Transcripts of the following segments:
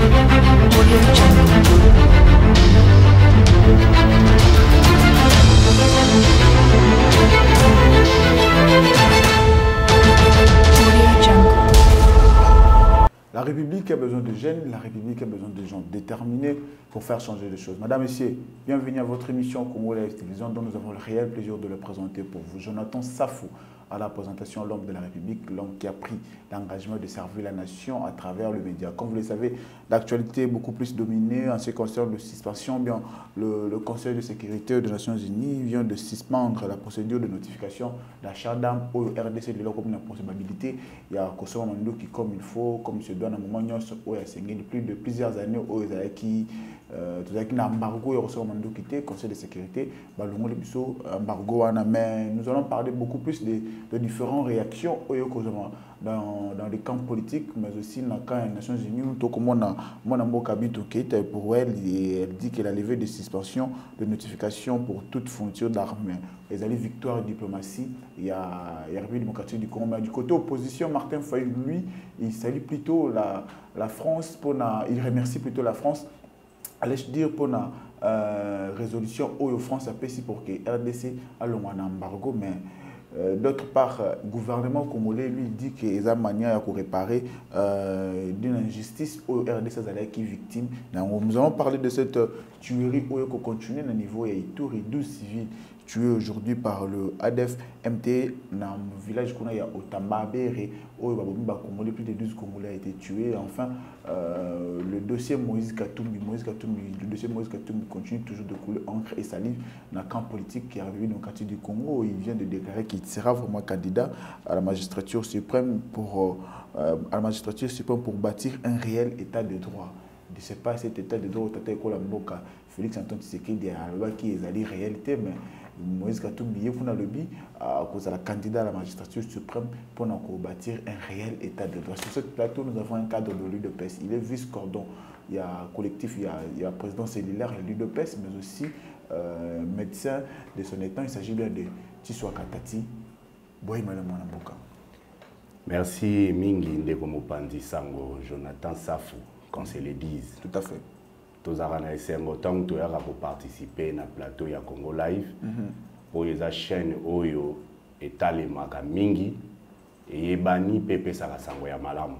La République a besoin de jeunes, la République a besoin de gens déterminés pour faire changer les choses. Madame, Messieurs, bienvenue à votre émission Congo Live Télévision dont nous avons le réel plaisir de le présenter pour vous. Jonathan Safou à la présentation L'homme de la République, l'homme qui a pris l'engagement de servir la nation à travers le média. Comme vous le savez, l'actualité est beaucoup plus dominée en ce qui concerne le suspension. Bien, le, Conseil de sécurité des Nations Unies vient de suspendre la procédure de notification d'achat d'armes au RDC de leur comme une possibilité. Il y a Kosovo Mandou qui, comme il faut, comme se doit, à moment donné, où il y a saigné plus de plusieurs années, où il y a qui tozalaki na embargo ya kosoka mandoki te conseil de sécurité balongoli biso embargo wana. Mais nous allons parler beaucoup plus de, différentes réactions oyo dans, les camps politiques mais aussi dans camp des Nations Unies pour elle elle dit qu'elle a levé des suspensions de notification pour toute d'armes les alliés victoire diplomatie. Il y a, il y a République démocratique du Congo du côté opposition Martin Fayulu lui il salue plutôt la, France il remercie plutôt la France allais-je dire la euh, résolution où France a payé pour que RDC a un embargo mais euh, d'autre part euh, gouvernement congolais lui dit que les manière à réparer euh, d'une injustice où RDC est victime. Nous allons parler de cette tuerie où il faut continuer au niveau et tout 12 civils tués aujourd'hui par le ADF MT dans le village qu'on a à Otamba Béré où plus de 12 Congolais ont été tués. Enfin, euh, le dossier Moïse Katumbi, Moïse Katumbi, le dossier Moïse Katumbi continue toujours de couler encre et salive dans le camp politique qui est arrivé dans le quartier du Congo. Il vient de déclarer qu'il sera vraiment candidat à la magistrature suprême pour, euh, à la magistrature suprême pour bâtir un réel état de droit. Je ne sais pas cet état de droit, Félix Antoine Tshisekedi a est allée réalité, mais Moïse Katumbi est lobby à cause de la candidat à la magistrature suprême pour nous bâtir un réel état de droit. Sur ce plateau, nous avons un cadre de l'UDPS. Il est vice-cordon. Il y a un collectif, il y a, il y a président cellulaire et l'UDPS, mais aussi euh, médecin de son état. Il s'agit bien de Tiswa Katati. Merci Mingi Ndeko Mopandi Sango, Jonathan Safou, qu'on se le dise. Tout à fait. Tozalaka na esengo ntango toyaka koparticipe na plateau ya congo live. Oyo eza chaîne oyo etalemaka mingi eyebani mpe epesaka sango ya malamu.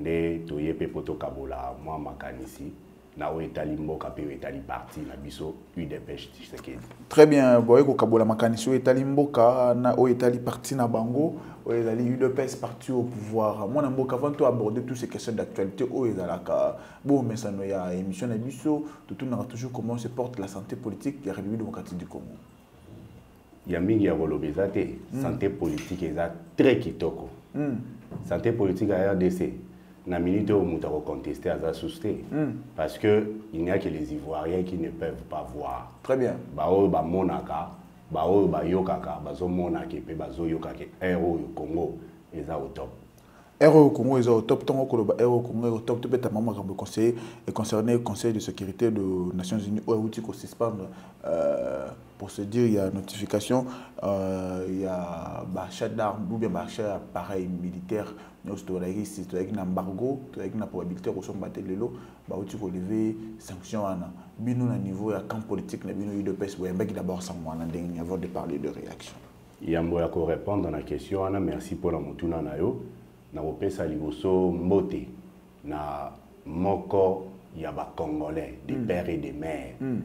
Nde toye mpe mpo tokabola mwa makanisi na oyo etali mboka etali parti na biso udps tshisekedi. Très bien boye kokabola makanisi oyo etali mboka na oyo etali parti na bango oyo ezali udps parti au pouvoir. Mwana mboka avant to aborder toutes ces questions d'actualité oyo ezalaka bomesano ya émission na biso totunaka toujours comment se porte la santé politique ya république démocratique du congo. Ya mingi ya koloba eza te. Santé politique eza très kitoko. Mm. santé politique ya rdc na minute oyo moto akoconteste aza sus te parce que il n'y a que les ivoiriens qui ne peuvent pas voir. Très bien. Baoyo bamonaka baoyo bayokaka bazomonaka mpe bazoyokaka aire oyo congo eza au top. Aire oyo congo eza au top. Ntango koloba aire oyo congo eza au top. Tobetama makambo conseiller et concerné conseil de sécurité de nations unies oyo euti kosuspendre euh, pour se dire il y a notification euh, il y a bachat d'armes ou bien bachat d'appareil militaire nyonso tozalaki tozalaki na embargo tozalaki na probabilité kosomba te lelo bauti koleve sanction wana bino na niveau ya camp politique na bino udps boyambaki d'abord sango wana ndenge avant de parler de réaction yambo ya korépondre na question wana merci mpona motuna na yo na kopesa liboso mbote na moko ya bacongolais des mm. pères et des mères mm.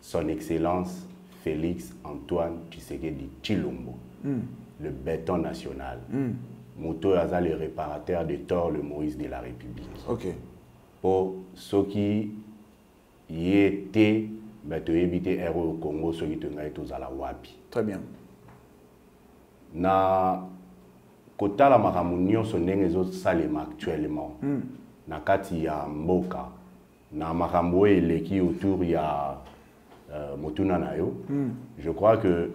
son excellence félix antoine tshisekedi chilombo mm. le béton national mm. Moto aza le réparateur de tort le moïse de la république. Ok. Mpo soki ye te me toyebi te ere oyo congo soki tongai tozala wapi. Très bien. Na kotala makambo nyonso ndenge ezosalema actuellement. Mm. na kati ya mboka na makambo oyo eleki autour ya uh, motuna na yo. Mm. je crois que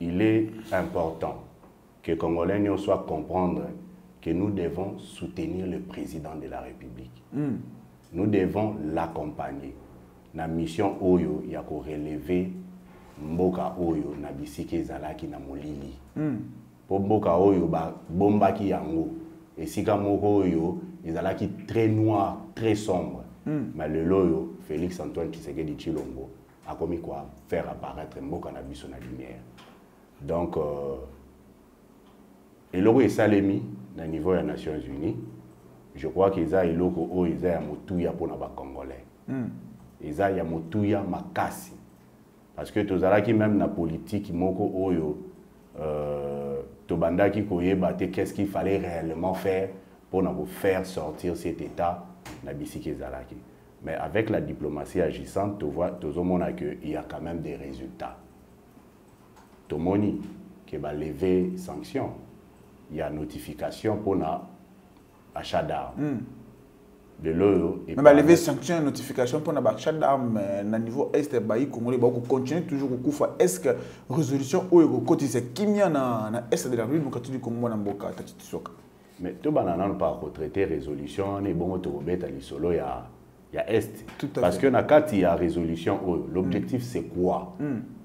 il est important que congolais nyonso comprendre que nous devons soutenir le président de la république. Mm. nous devons l'accompagner. Na mission oyo ya korelever mboka oyo na bisika ezalaki na molili. Mm. mboka oyo babombaki yango esika moko oyo ezalaki très noir très sombre. Mais lelo oyo félix antoine tshisekedi tshilombo akomi faire apparaître mboka na biso na lumière. Donc euh, eloko esalemi na niveau ya nations unies je crois que eza eloko oyo eza ya motuya mpona bacongolais. Eza ya motuya makasi. Parce que tozalaki même na politique moko oyo euh, tobandaki koyeba te qu'est-ce qu'il fallait réellement faire mpona kofaire sortir cet état na bisika ezalaki. Mais avec la diplomatie agissante tozomona que il y a quand même des résultats. Tomoni ke baleve sanction ya notification mpona achat d'armes. Lelo Mais bah, lever sanction et notification pour l'achat d'armes euh, na niveau est bayi congolais ba continuer toujours kufa est-ce que résolution oyo ko kotisa kimia na na est de la République démocratique du Congo na mboka tati soka mais tobanda nano mpa kotraite résolution wana ebongo tokobeta lisolo ya, ya est. À parce que na kati ya résolution oyo l'objectif c'est quoi?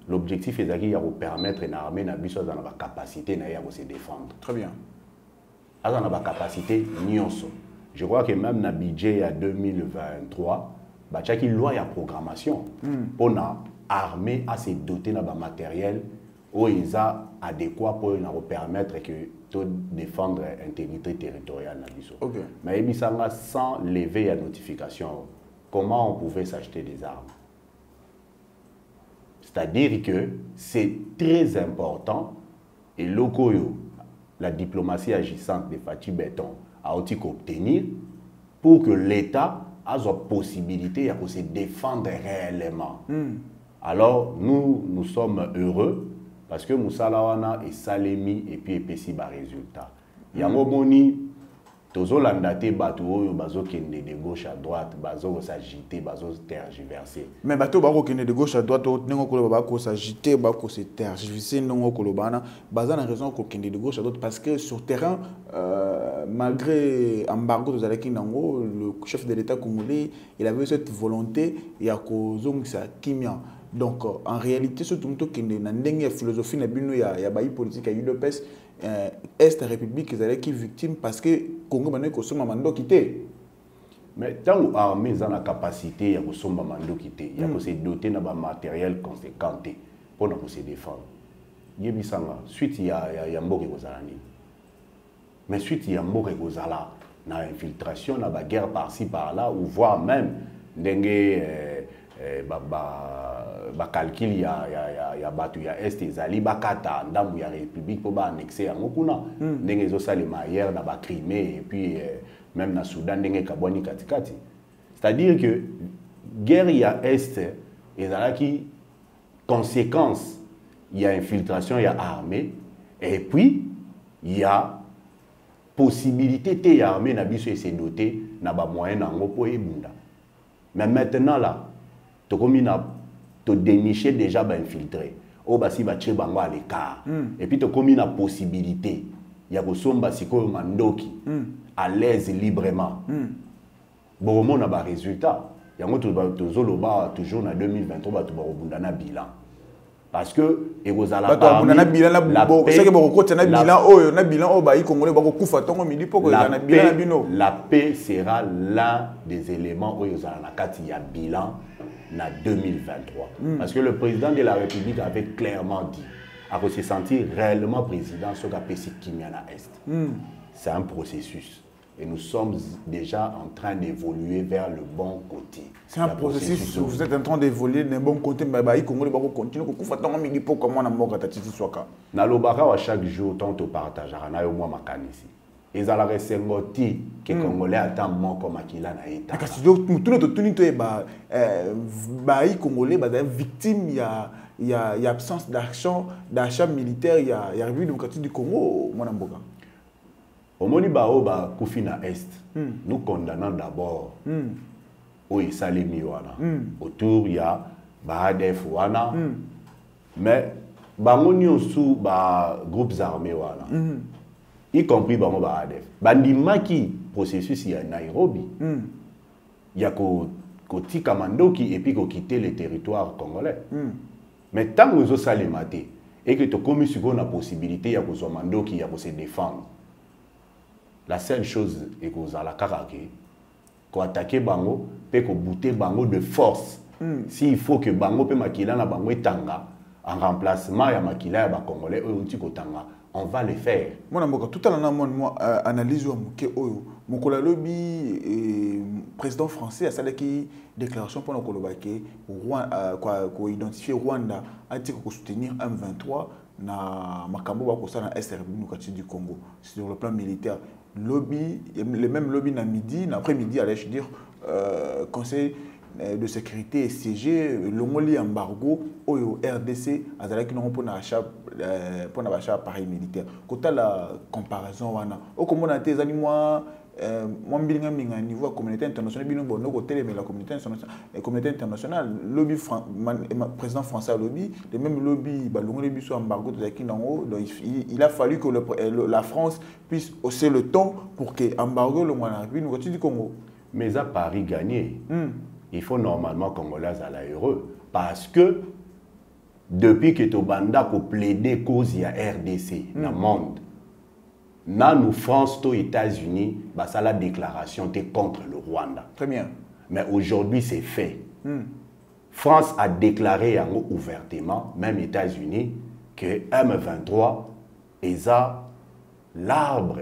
L'objectif ezalaki ya kopermettre na armée na biso aza na bacapacité na ye ya kose défendre. Très bien. Aza na bacapacité nyonso je crois que même na budget ya 2023 batiaki loi ya programmation mpona armée ase doté na bamatériel oyo eza adéquat mpo na kopermettre que to défendre intégrité territoriale na biso Ok. nayebisanga sans lever ya notification comment on pouvait s'acheter des armes? C'est-à-dire que c'est très important et l'Okoyo, la diplomatie agissante de Fatih Béton, a aussi obtenir pour que l'État ait la possibilité de se défendre réellement. Alors, nous, nous sommes heureux parce que Moussalawana est Salemi et puis Epesi ba résultat. Yango moni tozolanda te bato oyo bazokende de gauche à droite bazokosagite bazotergiverser. Mais bato bakokende de gauche à droite ndenge koloba bakosagite bakose tergiverser ndenge koloba wana baza na raison kokende de gauche à droite parce que sur terrain euh, malgré embargo tozalaki nango le chef de l'état congolais il avait cette volonté ya kozongisa kimia. Donc en réalité surtout moto okende na ndenge ya philosophie na bino ya, ya bayi politique ya udps euh, est république ezalaki victime parce que congo bandaki kosomba mandoki te mais ntango armée eza na capacité ya kosomba mandoki te ya kose dote na bamatériel conséquent te mpona kose défendre. Yebisanga suite ya, ya, ya mboka ekozala nini mais suite ya mboka ekozala na infiltration na baguerre par-ci par-là ou voire même ndenge eh, eh, ba- ba- bacalcule ya, ya, ya, ya bato ya est ezali bakata ndambu ya république mpo baanexe yango kuna. Ndenge ezosalema ailleurs na bacrimée et puis eh, même na soudan ndenge ekabwani katikati. C'est-à-dire que guerre ya est ezalaki conséquence ya infiltration ya armée et puis ya possibilité te ya armée na biso ese doté na bamoyen na yango mpo ebunda. Mais maintenant là tokomi na todéniche déjà bainfiltré oyo basi batie bango à l'écart. Et puis tokomi na possibilité. Ya kosomba sikoyo mandoki. À l'aise librement. Bokomona barésultat yango tozoloba toujours na 2023 bato bakobunda na bilan. Parce que ekozala na parmi bilan seke bakokota na la- bilan oyo na bilan oyo bayi congolais bakokufa ntongo midi mpo koeza la na bilan na paix, bino. la paix sera l'un des éléments oyo ezala na kati ya bilan na 2023 parce que le président de la république avait clairement dit ako se sentir réellement président soki apesi kimia na est. C'est un processus. Et nous sommes déjà en train d'évoluer vers le bon côté. C'est un processus vous êtes en train d'évoluer na bon côté mais ntongo mingi mpo kwa mwana mboka tatiti swaka nalobaka wa chaque jour mwa makanisi ezalaka esengo ti ke congolais ata moko makila na ye taka kasi mutuna totuni toyeba eh, bayi congolais bazali victime ya ya ya absence d'action d'achat militaire ya ya république démocratique du congo mwana mboka. Omoni baoyo bakufi na est. Nous condamnons d'abord oyo esalemi wana. Autour ya baadef wana. Mais bango nyonso bagroupes armés wana y compris bango baadef bandimaki processus ya nairobi. Ya ko- kotika mandoki epuis kokite le territoire congolais. Mais ntango ezosalema te eke tokómi sikoyo na possibilité ya kozwa mandoki ya kose défendre. La seule chose ekozala kaka ke koatake bango mpe kobute bango de force. Mm. s'il faut que bango mpe makila na bango etanga en remplacement ya makila ya bacongolais oyo euti kotanga on va le faire. Mwana mboka totala na moni mwa analyse ya moke oyo. Mokolo alobi eh, président français asalaki déclaration mpona koloba ke uh, koidentifie rwanda atika kosoutenir m23 na makambo bakosala na est république du congo. Sur le plan militaire. Lobby le même lobby na midi après midi allais-je dire euh, conseil euh, de sécurité siégé longoli embargo oyo rdc azalaki nango mpona achat mpona bachat appareil militaire. Kotala comparaison wana okomona te ezali mwa Euh, mwa mbilinga minga niveau ya communauté internationale bino bono kotelemela communauté internationale lobby président français alobi le même lobby balongoli biso embargo tozalaki nango il a fallu que la france puisse hausser le ton pour que embargo elongwa na république nokoti du congo mais eza paris gagné. Mm. Il faut normalement congolais azala heureux parce que depuis que tobanda koplaide cause ya rdc mm. na monde nanu France to États-Unis basala déclaration t'es contre le Rwanda. Très bien. Mais aujourd'hui c'est fait. Hmm. France a déclaré ouvertement, même États-Unis, que M23 est l'arbre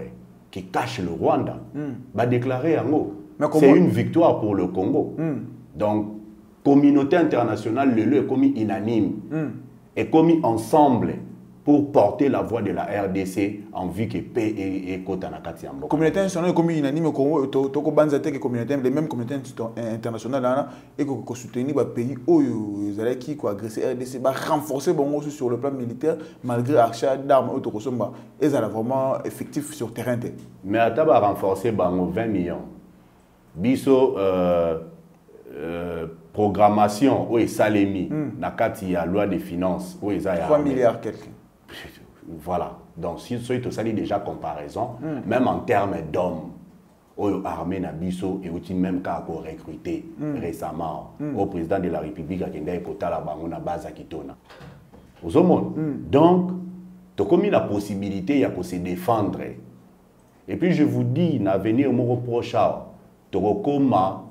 qui cache le Rwanda. Hmm. Ba déclaré. C'est une victoire pour le Congo. Hmm. Donc communauté internationale le lieu est commis unanime hmm. est commis ensemble pour porter la voix de la RDC en vue que paix et na kati ya mboka. Communauté internationale unanime to ko banza te que communauté les mêmes communauté internationale là et ko soutenir ba pays oyo ezalaki ko agresser RDC ba renforcer sur le plan militaire malgré achat d'armes auto ko somba ezala vraiment effectif sur terrain te. Mais ba renforcer bango 20 millions. Biso euh, euh, programmation oyo esalemi mm. na kati ya loi de finances oyo eza ya 3 milliards quelque voilà donc si soki tosali déjà comparaison mm. même en termes d'hommes oyo armée na biso euti même kaka korecruter mm. récemment mm. au président de la république akendaki kotala bango na base ya kitona ozomona mm. donc tokomi na possibilité ya kose défendre et puis je vous dis na avenir moko proche awa tokokoma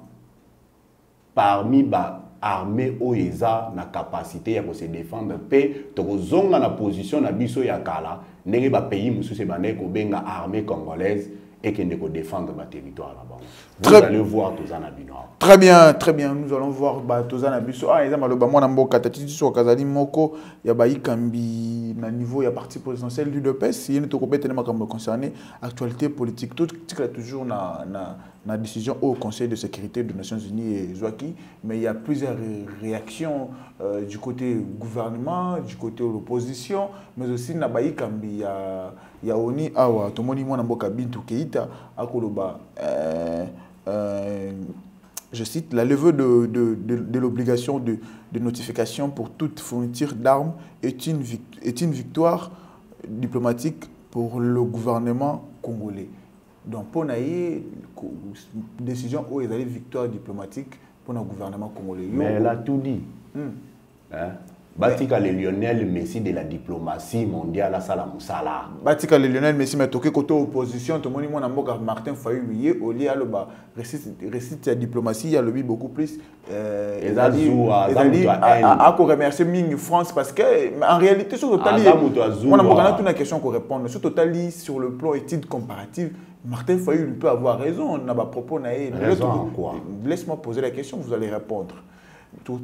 parmi ba armée oyo eza na capacité ya kose défendre mpe tokozonga na position na biso ya kala ndenge bapays mosusu ebandaki kobenga armée congolaise ekende kodéfendre baterritoire na bango vous allez voir toza na bino très bien très bien nous allons voir ba toza na biso ah eza maloba mwana mboka tati tiso kazali moko ya bayikambi na niveau ya parti présidentiel du depes yeni tokobetele makambo concerné actualité politique totikala toujours na, na la décision au Conseil de sécurité des Nations Unies et Zouaki, mais il y a plusieurs réactions euh, du côté gouvernement, du côté de l'opposition, mais aussi Nabaï Kambi, il y a, il y a Oni Awa, Tomoni Mwana Mboka Bintou Keita, Akoloba, euh, euh, je cite, la levée de, de, de, l'obligation de, notification pour toute fourniture d'armes est est une victoire diplomatique pour le gouvernement congolais. Donc mpona ye décision oyo ezali victoire diplomatique mpona gouvernement congolais. Mais elle a tout dit. Hmm. hein? batika le lionel messi de la diplomatie mondiale asala mosala batika le lionel messi mais toke koto opposition tomoni mwana mboka martin fayulu ye olie aloba récite ya diplomatie alobi beaucoup plus akoremercie mingi france parce que en réalité sur totali mwana mboka natuna question korépondre sur totali sur le plan étude comparative Martin Fayulu peut avoir raison, on n'a pas propos Laisse-moi poser la question, vous allez répondre.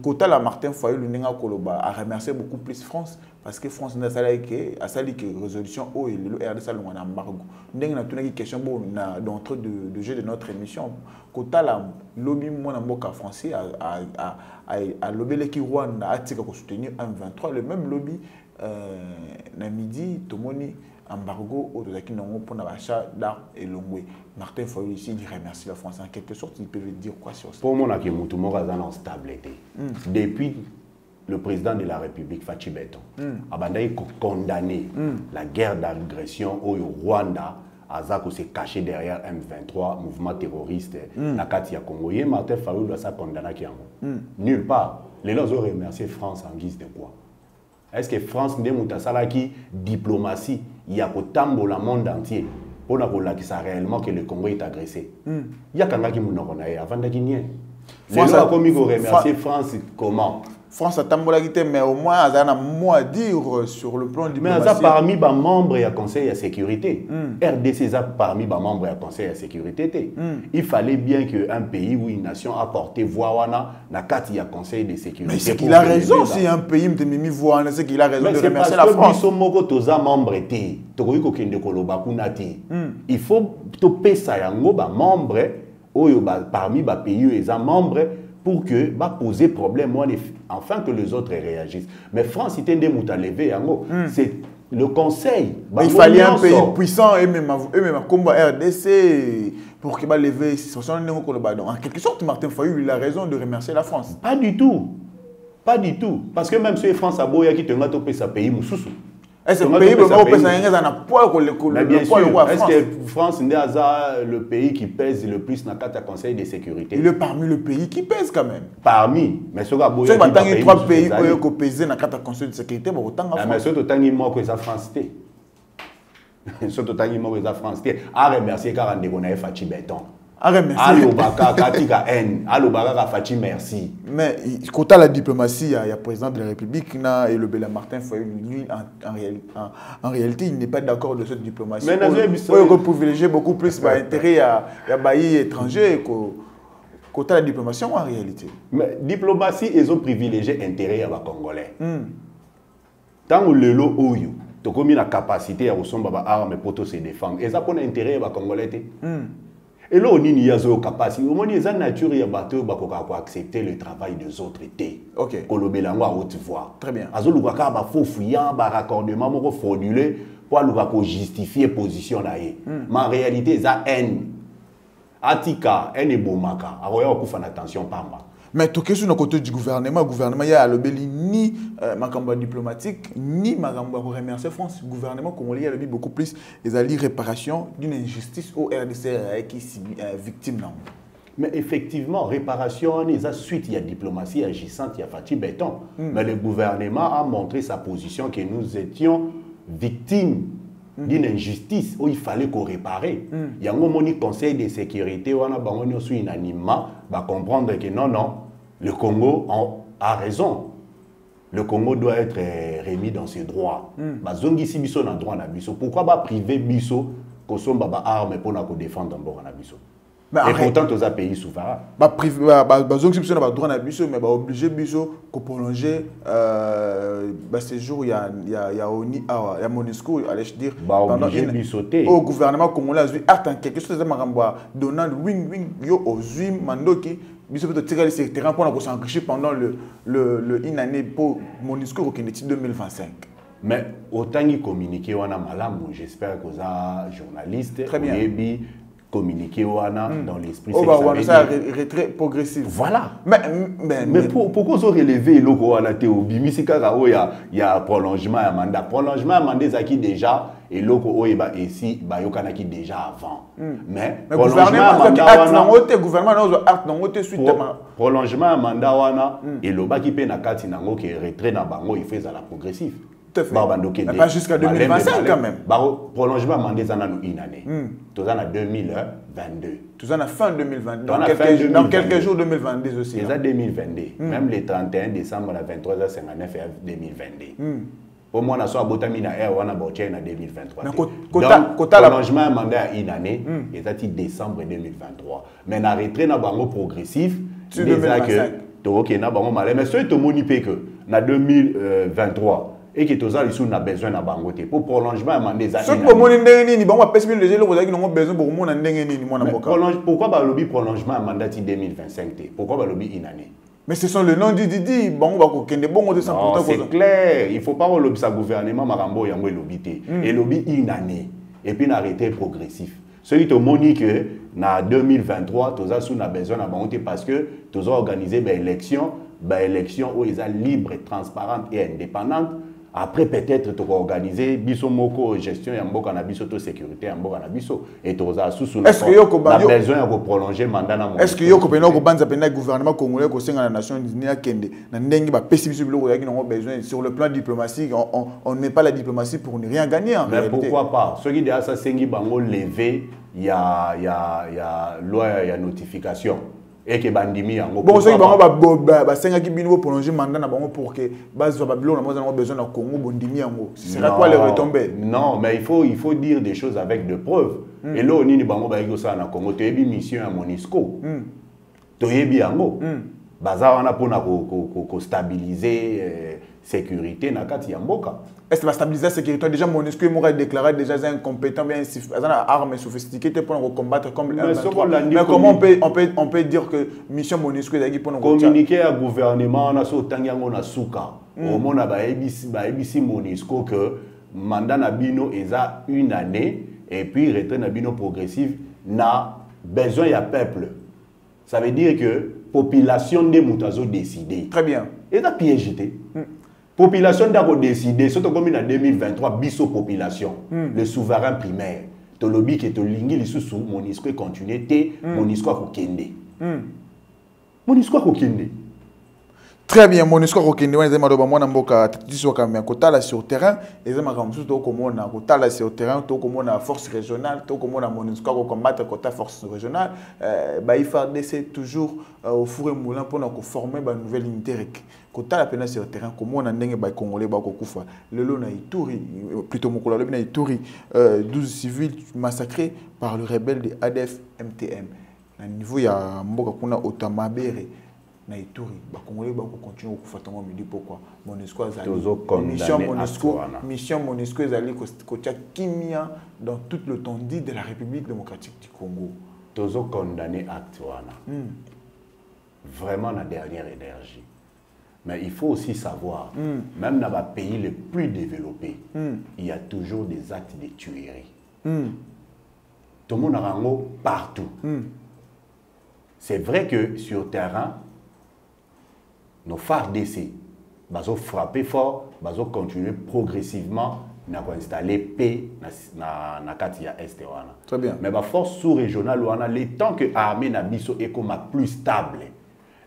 Kota la Martin Fayulu Nenga Koloba a remercié beaucoup plus France parce que France n'a sali que a que résolution o et le RD salon en embargo. Nenga na tuna question bon na d'entrée de, de jeu de notre émission. Kota la lobby mona mboka français a a a a, a lobby qui Rwanda a tika soutenir M23 le même lobby euh, na midi tomoni embargo au tozalaki nango mpona bachat d'armes elongwe martin foyo ici il remercie la france en quelque sorte il peut dire quoi sur ça? Mpo omonaki motu moko aza na stable te depuis le président de la république faci beton mm. abandaki condamner mm. la guerre d'agression oyo rwanda aza kose caché derrière m23 mouvement terroriste na kati ya congo. Ye martin fayulu asa condamnaki yango nulle part. Lelo azoremercier france en guise de quoi? Que france nde moto asalaki diplomatie ya kotambola monde entier mpona kolakisa réellement que le congo est agressé? Hmm. yakangaki monoko na ye avandaki nie lelo a- akomi koremercier france comment? France atambolaki te mais au moins aza na mot à dire sur le plan mais aza diplomatique. parmi bamembre ya conseil ya sécurité Hmm. rdc eza parmi bamembre ya conseil ya sécurité te Hmm. il fallait bien que un pays ou une nation apporte voix wana na kati ya conseil de sécurité Mais c'est qu'il a raison si un pays me mimi voix c'est qu'il a raison Mais de remercier parce la France. biso moko toza membre te tokoki kokende koloba kuna te Hmm. il faut topesa yango bamembre oyo ba- parmi bapays oyo eza membre pour que baposer problème wana eff- enfin que les autres réagissent. Mais france ite nde moto aleve yango. C'est le conseil. Hmm. Mais il fallait un pays puissant et même et même comme RDC pour qu'il va lever En quelque sorte, Martin Fayou, il a raison de remercier la France. pas du tout. Pas du tout. Parce que même soki france tonga topesa pays mosusu Et ce Tonga pays, pays poids que le le poids le roi est-ce que France n'est pas le pays qui pèse le plus dans le Conseil de sécurité? Il est parmi les pays qui pèsent quand même. Parmi, mais Ceux qui ont trois pays qui pèsent dans le Conseil de sécurité, Ah, Mais que tu moko eza France te. Que tu moko eza France te. Ndeko na ye Beton. Ah. Alobaka katika N, alobaka ka Fachi merci. Mais à la diplomatie, il y a, il y a le président de la République na, et le Bela Martin lui, en, en, réel- en- en réalité, il n'est pas d'accord de cette diplomatie. Mais dans Oui, un biso- oui, qu'on privilégie beaucoup plus l'intérêt à à pays étrangers qu'au quant à la diplomatie en réalité. Mais diplomatie ezo privilégier intérêt ya ba Congolais. Hmm. Tango lelo oyo tokomi na capacité ya kosomba ba arme pour se défendre? Eza pona intérêt ya ba Congolais te. Hmm. Eloko nini ye azoyoka mpasi omoni eza nature ya bato oyo bakokaka koaccepte le travail des autres te Ok. kolobela yango a haute voix. Très bien. azoluka kaka bafaux fuyant baraccordement moko frauduleux mpo aluka kojustifie position na ye ma en réalité eza haine. Atika haine ebomaka akoya kokufa na tension pamba Mais tout sur le côté du gouvernement, le gouvernement, il y a le ni euh, Makambo diplomatique, ni Makambo pour remercier France. Le gouvernement congolais, il y a beaucoup plus les alliés réparation d'une injustice au RDC euh, qui est euh, victime. Non. Mais effectivement, réparation, on est à suite, il y a diplomatie agissante, il y a Fatih Béton. Mais le gouvernement a montré sa position que nous étions victimes d'une injustice où il fallait qu'on répare. Il y a un conseil de sécurité, on a unanimement, va comprendre que non, non, le Congo en- a raison. Le Congo doit être euh, remis dans ses droits. Bazongisi biso na droit na biso. Pourquoi ba priver biso kosomba ba arme pour défendre na biso? Mais Et pourtant, un pays souverain. Bah, privé, bah, bah, bah, donc, si vous avez droit à biso, mais bah, obligé biso qu'on prolonger, euh, bah, ces jours, il y a, il y a, il y a ONI, ah, il y a Monisco, allais-je dire. Bah, biso. Au gouvernement congolais, il attend quelque chose, Maramba, Donald Wing Wing, yo, Ozui, Mandoki, biso peut tirer les terrains pour s'enrichir pendant le, une année pour Monisco, qui est 2025. Mais autant qu'il communiqué wana malamu, j'espère êtes journaliste, Très bien. oyebi, communiqué wana dans l'esprit. Oh, bah, que ça on ça retrait progressif. Voilà. Mais, mais, Mais pour- pourquoi vous relevé eloko wana te obimisi kaka oyo ya, ya prolongement ya mandat. Prolongement mandat ezalaki déjà eloko oyo ba esi bayokanaki déjà avant. Mais mais prolongement mandat wana te, gouvernement, azwa acte nango te suite prolongement mandat wana elobaki mpe na kati nango ke retrait na bango il faut ezala progressif Tout à fait. Pas jusqu'à Malembe, 2025 malembe. quand même. Prolongement ya mandat eza nanu une année toza na 2022 Tout ça, à la fin 2020. Dans quelques, jours- dans 2022. quelques jours 2022 aussi. eza là. 2022 même le 31 décembre na 23h59 ya 2022 po mwana so abotami na air wana baotiai na 2023 Mais te. ko- kota- Donc, kota la- prolongement ya mandat ya une année ezati décembre 2023 mais na retrait na bango progressif nde eza 2025. ke tokokende na bango malamu mais soki tomoni mpe ke na 2023 eke toza lisusu na besoin na bango te po prolongement ya mandat eza soki une année. bomoni ndenge nini bango bapesi bino deja eloko ozalaki nango besoin bokomona ndenge nini mwana Mais mboka prolonge- pourquoi balobi prolongement ya mandat ti 2025 te pourquoi balobi une année? Mais ce sont le nom dididi bango bakokende bongo te sans Non, pourtant c'est clair. Il ne faut pas relobisa gouvernement makambo yango elobi te. Elobi une année. Et puis arrêté progressif. Ce qui te montre que na 2023, toza sous na besoin na bango te parce que toza organiser ba élection, ba élection où ils libre, transparente et indépendante après peut-être tokoorganize biso moko gestion ya mboka na biso to sécurité ya mboka na biso et susu na Est-ce que yo koba- na besoin ya koprolonger mandat na est ce que yo kopena kobanza mpena gouvernement congolais kosenga na nation unie akende na ndenge bapesi biso biloko oyaki nango besoin sur le plan diplomatique on- ne met pas la diplomatie pour ne rien gagner en mais réalité. pourquoi pas? Soki deya sasengi bango levé ya, ya, ya loi ya notification eke bandimi yango bon soki bango basengaki bino boprolonger mandat na bango pour que bazwa babiloko na bango eza nango besoin na congo bondimi yango sera quoi les retombées Non, mais il faut, il faut dire des choses avec de preuves. Et là, on est bango ba ça na Congo. As mission à Monisco. Tu as yango. Baza wana pona ko ko ko, ko stabiliser euh, sécurité na kati ya mboka. Est ce que bastabiliser la sécurité déjà monesco ye moko adéclaré déjà incompétent bien insif- aza na arme sophistiqué te mpona kocombattre comme le Mais M23. soko olandi mais comment on peut, on, peut, on peut dire que mission monesco ezalaki mpona kotia- Communiqué ya gouvernement na so tangi yango na suka. Au mona ba ebisi ba ebisi Monisco que mandat na bino eza une année et puis retrait na bino progressive na besoin ya peuple. Ça veut dire que population de mutazo décider. très bien eza piège te population ndako décide so tokomi na 2023 biso population. Le souverain primaire. Tolobi ke tolingi lisusu monisco econtinue te monisco akokende. Monisco akokende très bien monisco akokende wana eza maloba mwana mboka tiso kamea kotala sur terrain eza makambo mosusu tokomona kotala sur terrain tokomona force régionale tokomona monisco akocombattre kota force régionale euh, baifrdc toujours euh, au four et moulin mpona koforme banouvelle unité rek kotala mpena sur terrain komona ndenge bacongolais bakokufa lelo na ituri plutôt mokolo alobi na ituri euh, 12 civils massacrés par le rebelle de adf mtm na niveau ya mboka kuna otamabere na ituri bakongolais bakokontinue kokufa ntango midi pourquoi monesco ezali kotia kimia dans toute l'étendue de la république démocratique du congo. Acte wana. Vraiment na dernière énergie. Mais il faut aussi savoir même dans les pays les plus développés il y a toujours des actes de tuerie. Tomonaka yango partout. C'est vrai que sur terrain nos FARDC bazo frapper fort bazo continuer progressivement na koinstaller paix na, na, na kati ya wana Très bien. mais baforce sous-régionale wana le temps que armée na biso ekoma plus stable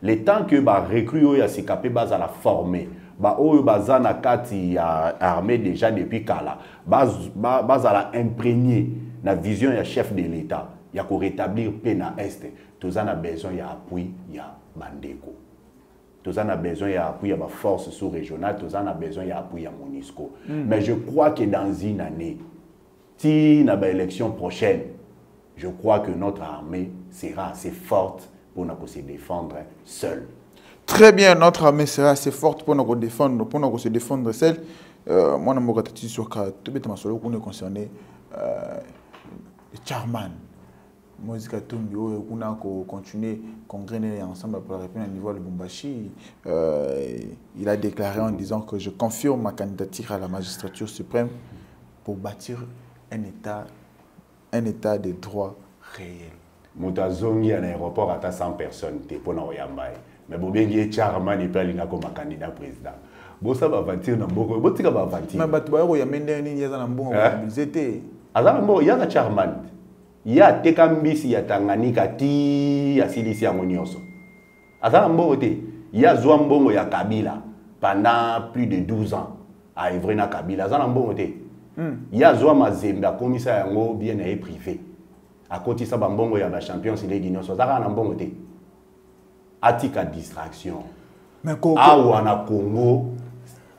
le temps que barecrue oyo ya sika mpe bazala forme baoyo baza na kati ya armée déjà depuis kala baz- ba- bazala imprégné na vision ya chef de l'état ya korétablir paix na este toza na besoin ya appui ya bandeko toza na besoin ya appui ya baforce sous-régionale toza na besoin ya appui ya monisco mais je crois que dans une année ti na baélection prochaine je crois que notre armée sera assez forte pour na se défendre seule Très bien, notre armée sera assez forte pour nous défendre, pour nous se défendre seul. Euh, moi, je me suis sur tout bête masolo est concerné. Euh, Charman, Moïse Katumbi, on a continué congrès ensemble pour la République au niveau de Lubumbashi. Euh, il a déclaré en disant que je confirme ma candidature à la magistrature suprême pour bâtir un État, un état de droit réel. moto azongi ya na aéroport ata 100 personnes te mpo na koyamba ye mais bobengi ye charman epe alinga koma candidat président. Bosa baventure na mboka oyo botika baventure Mais bato bayokoyamba ndenge nini eza na mbongo mobilize te aza na mboka ye aza charman ye ateka mbisi ya tanganyika ti asilisi yango nyonso aza na mbongo te ye azwa mbongo ya kabila pendant plus de 12 ans aevre na kabila. Aza na mbongo te. Ye azwa mazembe akomisa yango bien na ye privé. Akotisa bambongo ya bachampions league nyonso aza kaka na mbongo te. Atika distraction. Awa na congo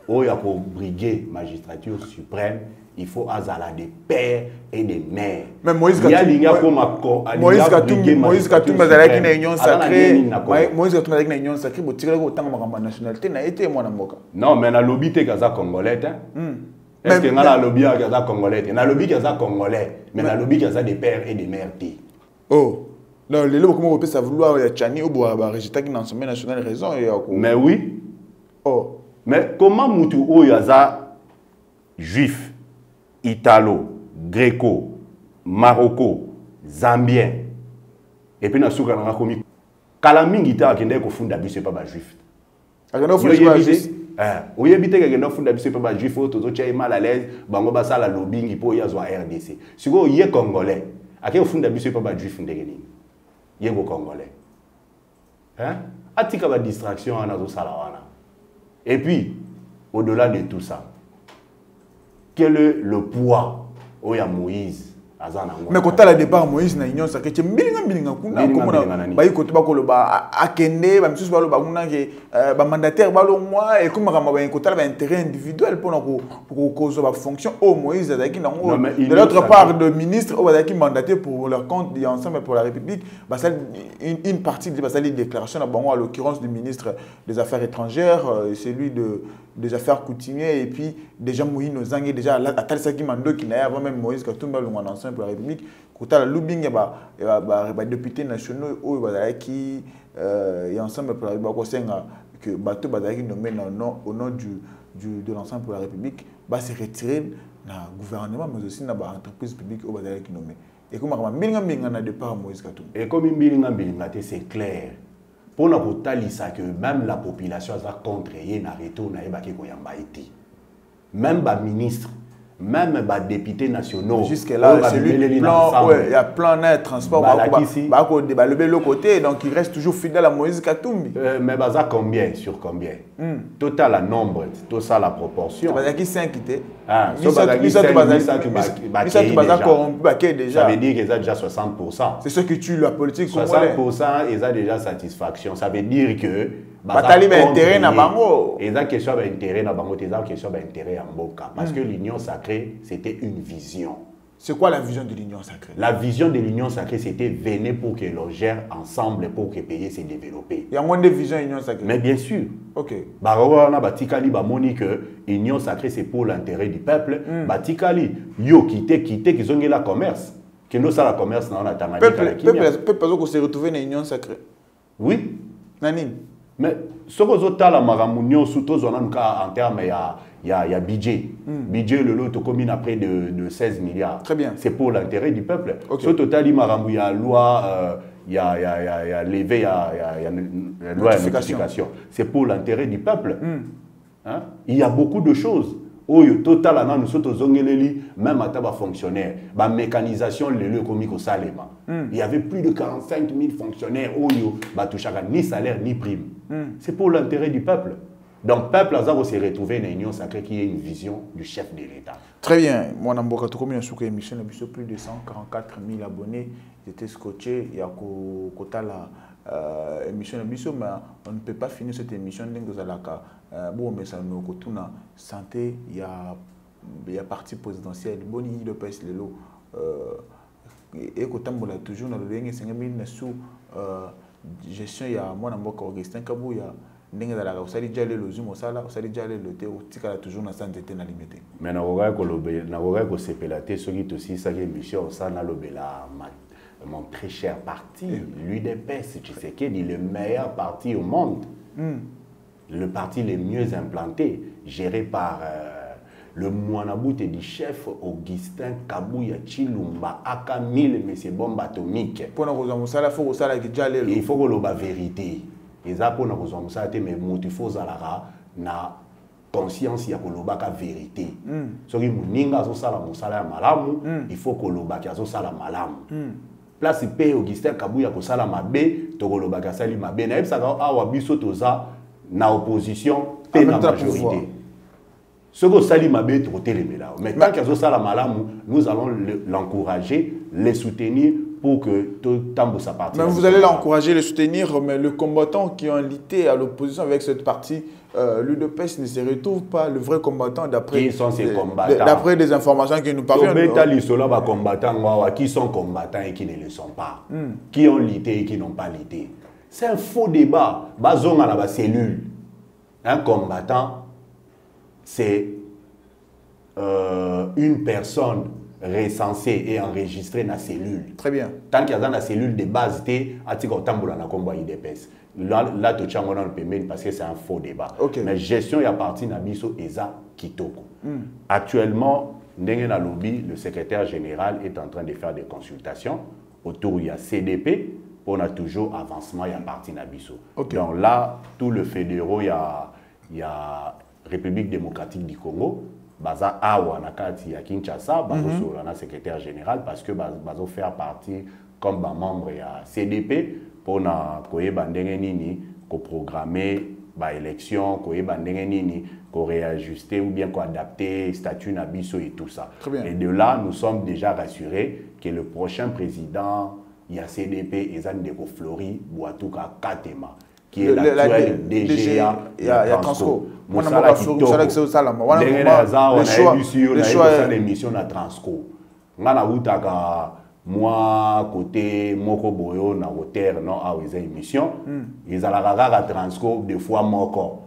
oyo ya kobrigue magistrature suprême il faut azala de père et de mère Mais Moïse alingi Moïse Katumbi Moïse Katumbi azalaki na union sacrée. Moïse Katumbi azalaki na union sacrée botikali kotanga makambo ya nationalité na ye te mwana mboka. Non mais nalobi te ke aza congolais te est ce que nga nalobi ake aza congolais te? Nalobi ke aza congolais mais nalobi aza de père et de mère te. Oh. Non lelo bokomi kopesa vouloir ya chani oyo barejetaki na assemblée nationale raison ya ko mais oui. Oh. Mais comment mutu oyo aza juif? Italo greco marocco zambien. Epuis na suka nanga komi kala mingi te akendaki kofunda biso epa bajuif akende te Eh, oyebi te kekende ofunda biso mpe bajuif oyo tozotya ye mal à l'aise. Bango basala lobingi mpo oyo azwa rdc sikoyo ye congolais ake kofunda biso mpe bajuif ndenge nini ye ngo congolais. Hein? atika badistraction wana azosala wana et puis au-delà de tout ça quel est le poids oyo ya moïse aza nango mais kotala départ moïse na sacré tie mbilinga mbilinga kuna komona bayi kote bakoloba a- akende bamisusu baloba kuna ke bamandataire balongwa ekomaka bayi kotala baintérêt individuel mpona ko- ko- kozwa bafonction oyo moïse azalaki nango de l'autre part de ministre oyo bazalaki mandaté pour leur compte et ensemble pour la république. Basali une, partie de basali déclaration na bango à l'occurrence du ministre des affaires étrangères euh, celui de des affaires coutumières et puis déjà moïno zangi déjà ala- atalisaki mandoki na ye avant même moïse alongwa na ensemble pour la république kotala lubingi ya badéputé nationaux oyo bazalaki euh, ensemble pour la république que bato bazalaki nommé au nom du, du, de l'ensemble pour la république base retirer na gouvernement mais aussi na baentreprise publique oyo bazalaki nommé. Ekomaka mbilinga mbilinga na départ ya moïse katumbi ekomi mbilinga mbilinga te c'est clair mpona kotalisa que même la population aza contre ye na retour nayebaki koyamba ye te même baministre même badéputé nationaux jusque là oyo c'est lui plan ouais, il y a plan na transport Balakisi. balobi le côté donc il reste toujours fidèle à moïse katumbi. Euh, mais baza combien sur combien? Total à nombre tosala proportion. Bazalaki 5 te Ah, so Misato- bazalaki misato cinq, bazali- misato ba- mis- bakei misato baza déjà. corrompu bakei ça veut dire qu'eza déjà 60% c'est ce qui tue la politique congolaise. 60% eza déjà satisfaction. Ça veut dire que Batali ba intérêt na bango. eza question ya baintérêt na bango te eza question ya baintérêt ya mboka parce que l'union sacrée c'était une vision c'est quoi la vision de l'union sacrée la vision de l'union sacrée c'était venez pour que l'on gère ensemble pour que pays se développer yango nde vision ya union sacrée mais bien sûr ok bango wana batikali bamoni que union sacrée c'est pour l'intérêt du peuple batikali yo kite kite kizongela commerce kende osala commerce na yo na tanganyika na peuple peuple peuple azokose retrouver na union sacrée oui na mais soki ozotala makambo nyonso tozwa nanu kaka en terme ya, ya, ya budget budget lelo tokómi na près de, de 16 milliards Très bien. c'est pour l'intérêt du peuple Ok. so totali makambo ya loi euh, ya, ya, ya, ya levé ya, ya, ya, ya loi ya Notification. notification c'est pour l'intérêt du peuple hein? il y a beaucoup de choses oyo totala nanu so tozongeleli même ata bafonctionnaire bamécanisation lelo ekomi kosalema. Il y avait plus de 45 000 fonctionnaires oyo batouchaka ni salaire ni prime. C'est pour l'intérêt du peuple. Donc peuple aza kose retrouver na union sacrée qui est une vision du chef de l'état. Très bien. Mwana mboka tokomi na suka émission na biso plus de 144 000 abonnés. J'étais scotché ya ko kotala euh, émission na biso mais on ne peut pas finir cette émission ndenge ozalaka euh, bo message no kotuna santé ya ya parti présidentiel boni le PS lelo euh, et kotambola toujours na lolenge esengami na su euh, gestion ya mwana mboka Augustin Kabuya ndenge ezalaka osali dia lelo ozwi mosala osali dia lelo te otikala toujours na sa nzete na limi te nakokaki nakokaki kosepela te soki tosilisaki émission osala nalobela ma- mon très cher parti l'udps tshisekedi le meilleur parti au monde le parti le mieux implanté géré par euh, le Mouanaboute du chef Augustin Kabouya Chilumba aka 1000 monsieur bombe atomique. Il faut koloba vérité. Eza mpona kozwa mosala te mais il faut na conscience ya kolobaka vérité. Soki moninga azosala mosala ya malamu il faut kolobaki azosala malamu place mpe augustin kabuya kosala mabe tokolobaki asali mabe nayebisaka awa biso toza na opposition mpe na majorité. soki osali mabe tokotelemela mais tant azosala malamu nous allons le- l'encourager le soutenir pour que totambosa parti Mais vous allez l'encourager, le soutenir, mais le combattant qui ont lutté à l'opposition avec cette partie, euh, l'UDPS ne se retrouve pas le vrai combattant d'après Qui sont ces des- combattants d'après des informations qui nous parviennent. tobeta bacombattant awa qui sont combattants et qui ne le sont pas. Qui ont lutté et qui n'ont pas lutté c'est un faux débat. Bazonga na bacellule un combattant c'est euh, une personne recensée et enregistrée na cellule. Très bien. tant qu'il y a dans la cellule de base te atika kotambola na kombo ya idps là, là totya ngo nano pembeni parce que c'est un faux débat. Ok. mais gestion ya parti na biso eza kitoko. Actuellement ndenge nalobi le secrétaire général est en train de faire des consultations autour ya cdp mpona toujours avancement ya parti na biso Ok. donc là tout le fédéraux ya ya république démocratique du congo baza awa na kati ya kinshasa bazosolola na secrétaire général parce que baz- bazofaire partie comme bamembre ya cdp mpona koyeba ndenge nini koprogramme baélection koyeba ndenge nini koréajuster ou bien koadapter statut na biso et tout ça. Et de là nous sommes déjà rassurés que le prochain président ya cdp eza ndeko flori boatuka katema qui est l'actuel DG ya, ya, ya Transco. Mosala Kitoko. Ndenge na yaza on a eu sur on a eu ça l'émission na Transco. Nga na utaka moi côté moko boyo na hotel non ah a eza émission. Ils ala kaka Transco des fois moko.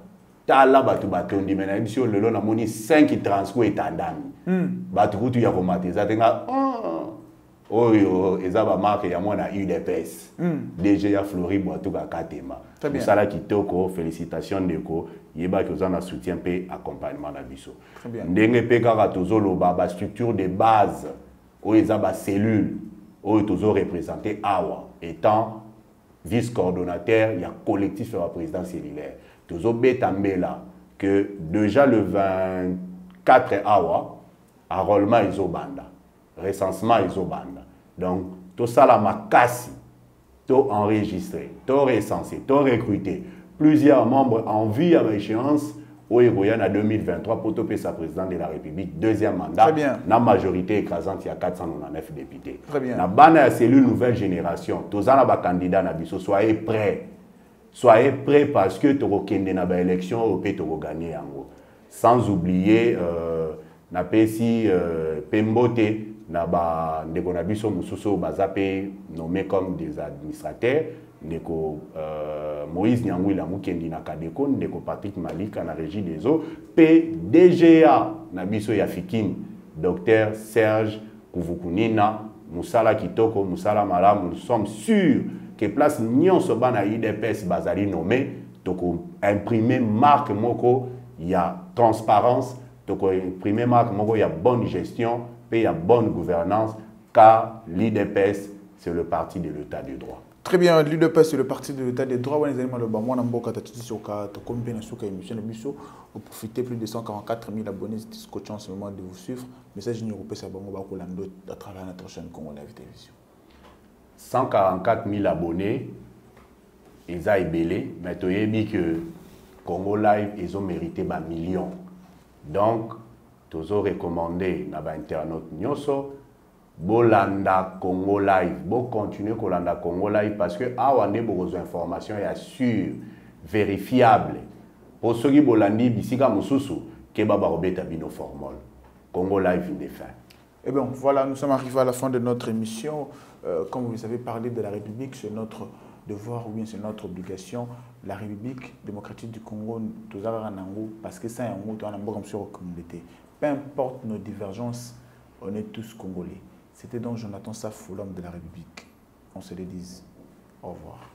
tala bato batondi me na yebi so lelo namoni 5 transco etandami bato kutu ya komata eza te nga oh, oyo eza bamarke ya mwana udps dg ya flori bwatuka katema. Mosala kitoko félicitation ndeko. Yebaki oza na soutien mpe accompagnement na biso. Ndenge mpe kaka tozoloba bastructure de base oyo eza bacellule oyo tozoreprésente awa. Étant vice coordonnateur ya collectif ya baprésident cellulaire. Tozobeta mbela que déjà le 24 awa enrôlement ezobanda recensement ezobanda donc tosala makasi to enregistré to recensé to recruté. Plusieurs membres en vue ya baéchéance oyo ekoya na 2023 mpo topesa président de la république deuxième mandat. Très bien. na majorité écrasante ya 499 députés. Très bien. na bana ya cellule nouvelle génération. Toza na bacandidat na biso soyez prêt soyez prêt parce que tokokende na baélection oyo mpe tokoganye yango sans oublier euh, napesi euh, mbote na bandeko na biso nommé comme des administrateurs. Ndeko euh, moïse nyangwila na kadeko ndeko patrick malika na régie des eaux mpe dga na biso ya fikini docteur serge kuvukunina mosala kitoko mosala malamu nous sommes sûrs que place nyonso bana idps bazali nommé tokoimprime marque moko ya transparence tokoimprime marque moko ya bonne gestion mpe ya bonne gouvernance car l'idps c'est le parti de l'état de droit. Très bien, l'UDPS, c'est le parti de l'état des droits. Soka na suka émission na biso vous profitez plus de 144 000 abonnés c'était scotché en ce moment de vous suivre. Message nini okopesa bango bakolanda à travers notre chaîne Congo Live Télévision 144 000 abonnés eza ebele mais toyebi que congo live ezomérite bamillion donc tozorecommande na bainternaute nyonso bolanda congo live bocontinue kolanda congo live parce que awa nde bokozwa information ya sûr vérifiable mpo soki bolandi bisika mosusu keba bakobeta bino formole congo live nde fin Eh bien, voilà, nous sommes arrivés à la fin de notre émission. Euh, comme vous le savez, parler de la République, c'est notre devoir ou bien c'est notre obligation. La République démocratique du Congo, tozala nango, parce que ça, tu as un comme sur la communauté peu importe nos divergences, on est tous Congolais. C'était donc Jonathan Safou, de la République. On se le dise. Au revoir.